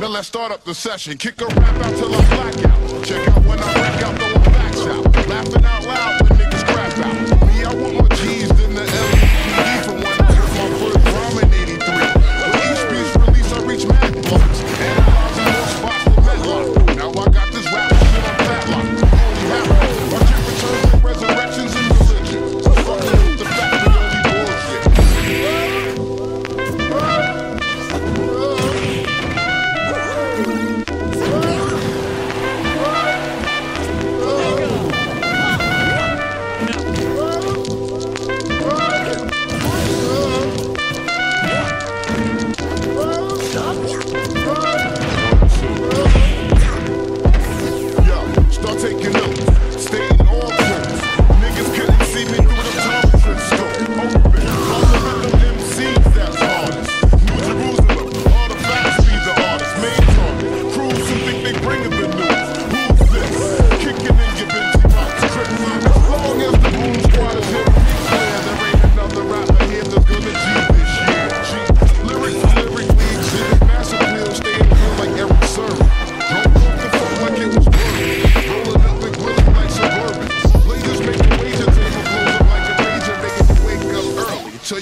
Now let's start up the session. Kick a rap out till I black out. Check out when I break out the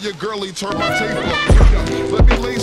your girly turn my tape up. Let me lay